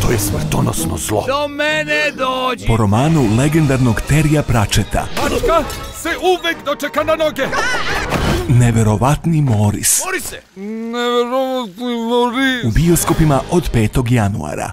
To je smrtonosno zlo. Do mene dođi! Po romanu legendarnog Terija Pračeta. Mačka se uvek dočeka na noge! Neverovatni Moris. Morise! Neverovatni Moris! U bioskopima od 5. januara.